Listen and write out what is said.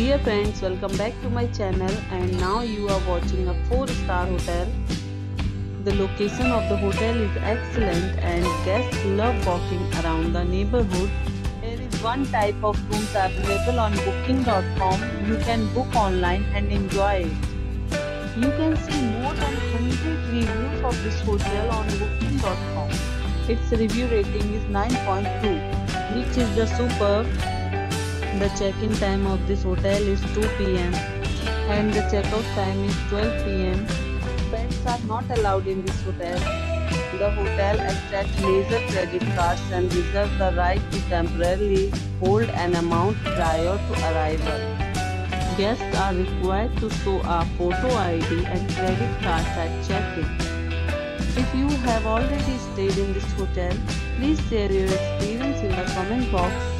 Dear friends, welcome back to my channel and now you are watching a 4 star hotel. The location of the hotel is excellent and guests love walking around the neighborhood. There is one type of rooms available on booking.com. You can book online and enjoy it. You can see more than 100 reviews of this hotel on booking.com. Its review rating is 9.2, which is the superb. The check-in time of this hotel is 2 pm and the check-out time is 12 pm. Pets are not allowed in this hotel. The hotel accepts laser credit cards and reserves the right to temporarily hold an amount prior to arrival. Guests are required to show a photo ID and credit cards at check-in. If you have already stayed in this hotel, please share your experience in the comment box.